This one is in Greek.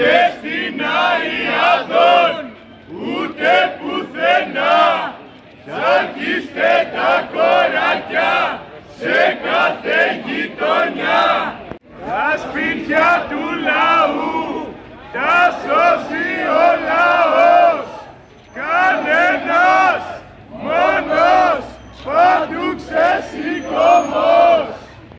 ούτε στην Αριαδόν, ούτε πουθενά. Σαρκίστε τα κοράκια σε κάθε γειτονιά. Τα σπίτια του λαού τα σώσει ο λαός. Κανένας, μόνος, παντού ξεσηκώ.